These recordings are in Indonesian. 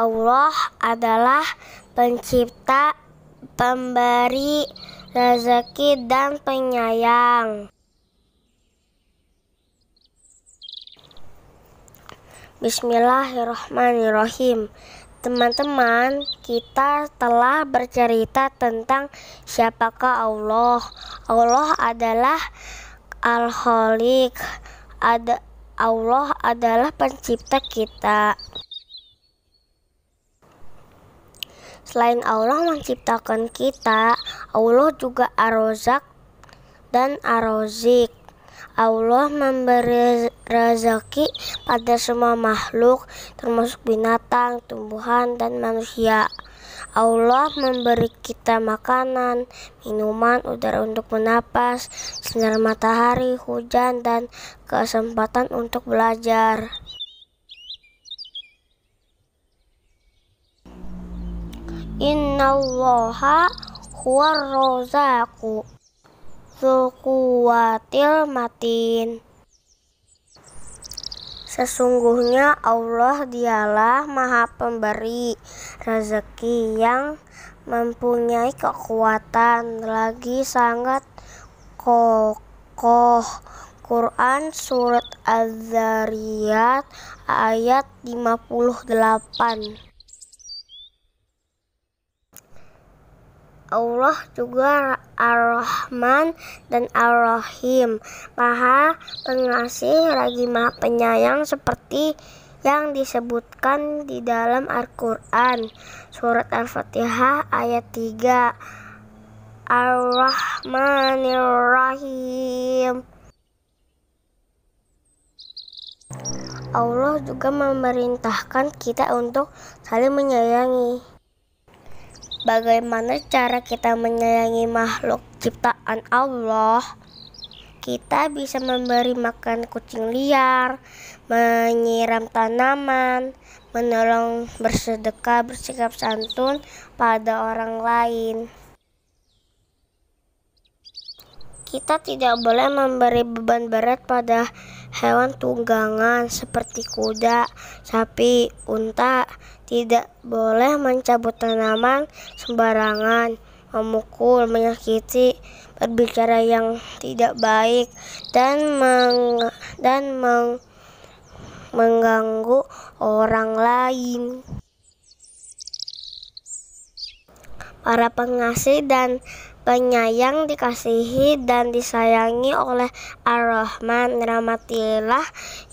Allah adalah pencipta, pemberi rezeki dan penyayang. Bismillahirrahmanirrahim. Teman-teman, kita telah bercerita tentang siapakah Allah. Allah adalah Al-Khaliq. Ada Allah adalah pencipta kita. Selain Allah menciptakan kita, Allah juga Ar-Razak dan Ar-Razik. Allah memberi rezeki pada semua makhluk, termasuk binatang, tumbuhan, dan manusia. Allah memberi kita makanan, minuman, udara untuk menapas, sinar matahari, hujan, dan kesempatan untuk belajar. Inna allaha huwa rozaku Zukuwatil matin. Sesungguhnya Allah dialah maha pemberi rezeki yang mempunyai kekuatan. Lagi sangat kokoh. Quran Surat Az-Zariyat ayat 58 Allah juga Ar-Rahman dan Ar-Rahim, Maha Pengasih lagi Maha Penyayang seperti yang disebutkan di dalam Al-Qur'an. Surat Al-Fatihah ayat 3 Ar-Rahmanir-Rahim. Allah juga memerintahkan kita untuk saling menyayangi bagaimana cara kita menyayangi makhluk ciptaan Allah kita bisa memberi makan kucing liar, menyiram tanaman, menolong bersedekah, bersikap santun pada orang lain. Kita tidak boleh memberi beban berat pada hewan tunggangan seperti kuda, sapi, unta, tidak boleh mencabut tanaman sembarangan, memukul, menyakiti, berbicara yang tidak baik, dan meng dan meng mengganggu orang lain. Para pengasih dan penyayang dikasihi dan disayangi oleh Ar-Rahman rahmatilah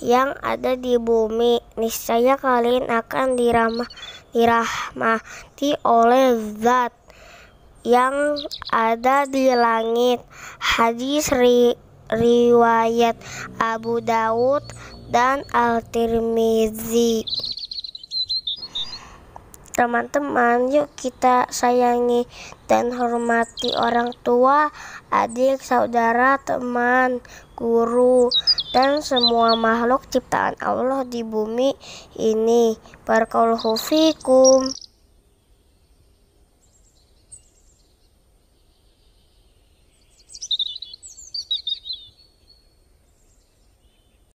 yang ada di bumi. Niscaya kalian akan dirahmah, dirahmati oleh zat yang ada di langit. Hadis ri, riwayat Abu Daud dan Al-Tirmizi. Teman-teman, yuk kita sayangi dan hormati orang tua, adik, saudara, teman, guru, dan semua makhluk ciptaan Allah di bumi ini. Barakallahu fikum.